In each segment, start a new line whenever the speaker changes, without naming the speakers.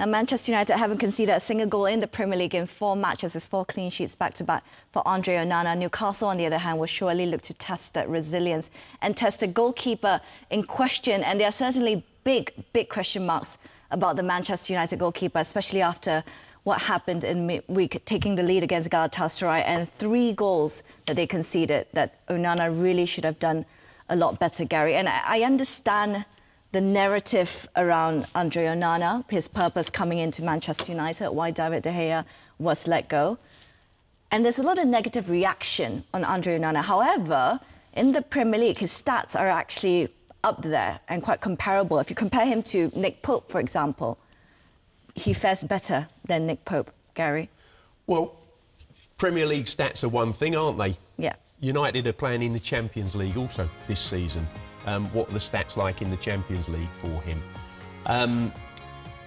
Now, Manchester United haven't conceded a single goal in the Premier League in four matches. It's four clean sheets back to back for Andre Onana. Newcastle, on the other hand, will surely look to test that resilience and test the goalkeeper in question. And there are certainly big, big question marks about the Manchester United goalkeeper, especially after what happened in midweek, taking the lead against Galatasaray and three goals that they conceded that Onana really should have done a lot better, Gary. And I understand the narrative around Andre Onana, his purpose coming into Manchester United, why David De Gea was let go. And there's a lot of negative reaction on Andre Onana. However, in the Premier League, his stats are actually up there and quite comparable. If you compare him to Nick Pope, for example, he fares better than Nick Pope, Gary.
Well, Premier League stats are one thing, aren't they?
Yeah.
United are playing in the Champions League also this season. Um, what are the stats like in the Champions League for him? Um,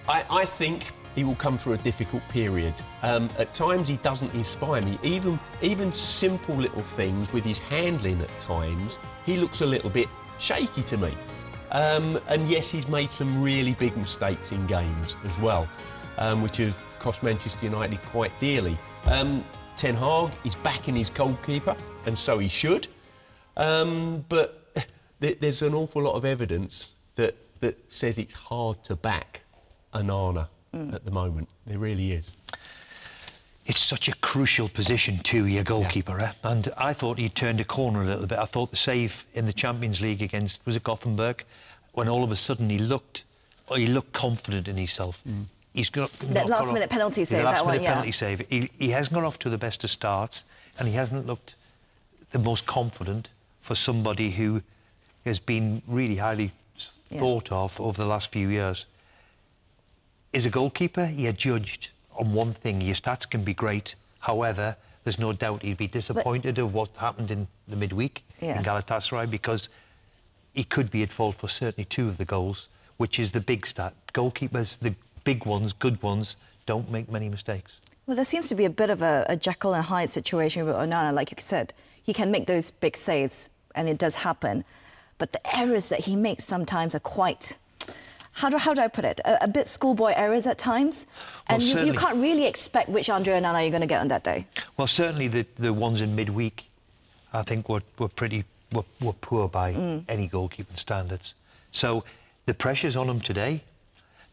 I, I, think he will come through a difficult period. Um, at times he doesn't inspire me. Even even simple little things with his handling at times, he looks a little bit shaky to me. Um, and yes, he's made some really big mistakes in games as well, um, which have cost Manchester United quite dearly. Um, Ten Hag is backing his goalkeeper, and so he should. Um, but there's an awful lot of evidence that, that says it's hard to back Onana mm. at the moment. There really is.
It's such a crucial position to your goalkeeper, yeah. eh? and I thought he turned a corner a little bit. I thought the save in the Champions League against was it Gothenburg, when all of a sudden he looked, oh, he looked confident in himself. Mm.
He's got that last minute off, penalty save.
last
that
minute
one, yeah.
penalty save. He, he hasn't gone off to the best of starts, and he hasn't looked the most confident for somebody who has been really highly yeah. thought of over the last few years. As a goalkeeper, you're judged on one thing. Your stats can be great. However, there's no doubt he'd be disappointed but, of what happened in the midweek yeah. in Galatasaray because he could be at fault for certainly two of the goals, which is the big stat. Goalkeepers, the big ones, good ones, don't make many mistakes.
Well, there seems to be a bit of a, a Jekyll and Hyde situation with Onana. Like you said, he can make those big saves, and it does happen. But the errors that he makes sometimes are quite how do, how do I put it? A, a bit schoolboy errors at times. And well, you, you, can't really expect which Andre Onana you're going to get on that day.
Well, certainly the, the ones in midweek, I think, were, were pretty were, were poor by mm. any goalkeeping standards. So the pressure's on him today.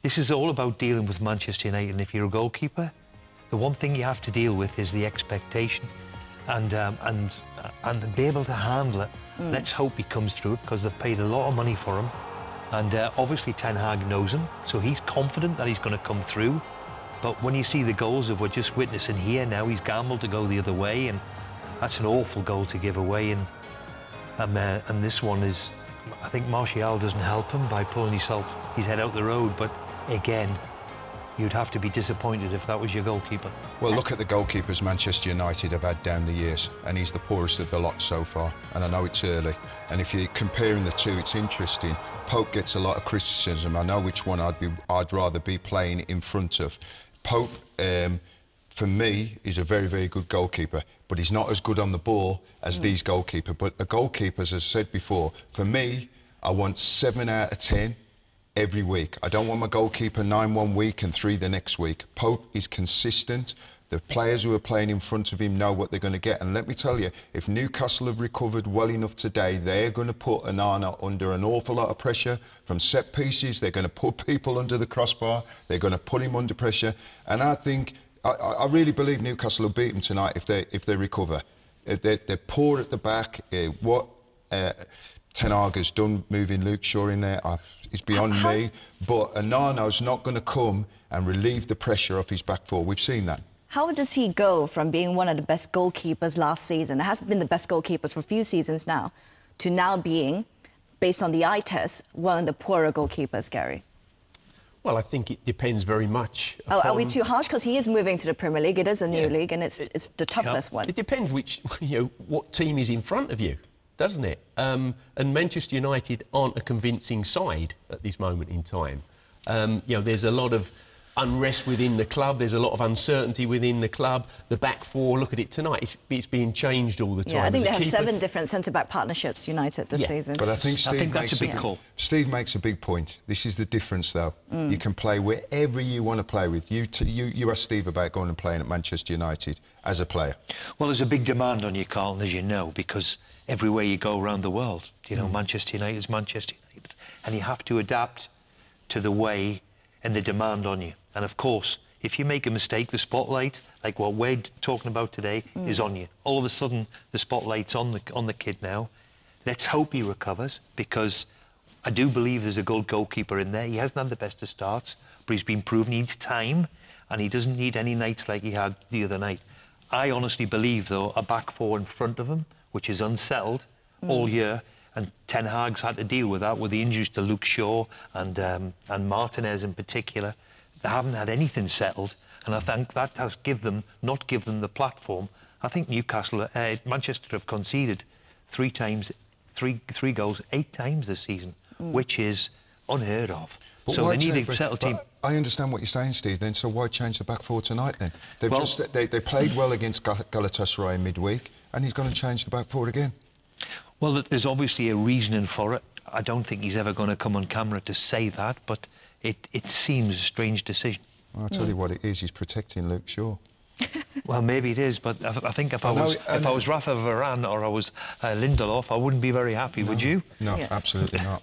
This is all about dealing with Manchester United. And if you're a goalkeeper, the one thing you have to deal with is the expectation and, um, and, and be able to handle it. Mm. Let's hope he comes through it because they've paid a lot of money for him. And uh, obviously Ten Hag knows him, so he's confident that he's going to come through. But when you see the goals that we're just witnessing here now, he's gambled to go the other way, and that's an awful goal to give away. And um, uh, and this one is, I think Martial doesn't help him by pulling himself his head out the road. But again, you'd have to be disappointed if that was your goalkeeper.
Well, look at the goalkeepers Manchester United have had down the years, and he's the poorest of the lot so far. And I know it's early. And if you're comparing the two, it's interesting. Pope gets a lot of criticism. I know which one I'd be. I'd rather be playing in front of. Pope, um, for me, is a very, very good goalkeeper, but he's not as good on the ball as mm. these goalkeepers. But the goalkeepers, as I said before, for me, I want seven out of ten every week. I don't want my goalkeeper nine one week and three the next week. Pope is consistent. The players who are playing in front of him know what they're going to get. And let me tell you, if Newcastle have recovered well enough today, they're going to put Onana under an awful lot of pressure from set pieces. They're going to put people under the crossbar. They're going to put him under pressure. And I think, I, I really believe Newcastle will beat them tonight if they, if they recover. They're, they're poor at the back. Uh, what uh, Ten Hag has done moving Luke Shaw in there uh, is beyond me. But Onana's not going to come and relieve the pressure off his back four. We've seen that.
How does he go from being one of the best goalkeepers last season, has been the best goalkeepers for a few seasons now, to now being, based on the eye test, one of the poorer goalkeepers, Gary?
Well, I think it depends very much.
Oh, are we too harsh? Because he is moving to the Premier League. It is a new yeah. league, and it's, it's the toughest yeah. one.
It depends which, you know, what team is in front of you, doesn't it? Um, and Manchester United aren't a convincing side at this moment in time. Um, you know, there's a lot of unrest within the club. There's a lot of uncertainty within the club. The back four, look at it tonight. It's, it's being changed all the time.
Yeah, I think
There's
they have
keeper-
seven different centre-back partnerships United this
Yeah,
season.
But I think Steve
think that's
makes
a big call.
Steve makes a big point. This is the difference, though. Mm. You can play wherever you want to play with. You, t- you, you asked Steve about going and playing at Manchester United as a player.
Well, there's a big demand on you, Carlton, as you know, because everywhere you go around the world, you know, mm. Manchester United is Manchester United, and you have to adapt to the way and the demand on you. And of course, if you make a mistake, the spotlight, like what we're talking about today, hmm. is on you. All of a sudden, the spotlight's on the on the kid now. Let's hope he recovers because I do believe there's a good goalkeeper in there. He hasn't had the best of starts, but he's been proven he needs time, and he doesn't need any nights like he had the other night. I honestly believe, though, a back four in front of him, which is unsettled all hmm. year, and Ten Hag's had to deal with that with the injuries to Luke Shaw and um, and Martinez in particular. They haven't had anything settled, and I think that has give them not give them the platform. I think Newcastle, uh, Manchester have conceded three times, three three goals eight times this season, which is unheard of.
But
so they need
change-
a settled team.
I understand what you're saying, Steve. Then, so why change the back four tonight? Then they've
Well-
just they, they played well against Galatasaray in midweek, and he's going to change the back four again.
Well, there's obviously a reasoning for it. I don't think he's ever going to come on camera to say that, but it, it seems a strange decision.
I'll tell you what it is. He's protecting Luke Shaw.
Well, maybe it is, but I, I think if I,
I know
was
it- I
if I was Rafa Varane or I was uh, Lindelof, I wouldn't be very happy. Would you?
No,
Yeah.
absolutely not.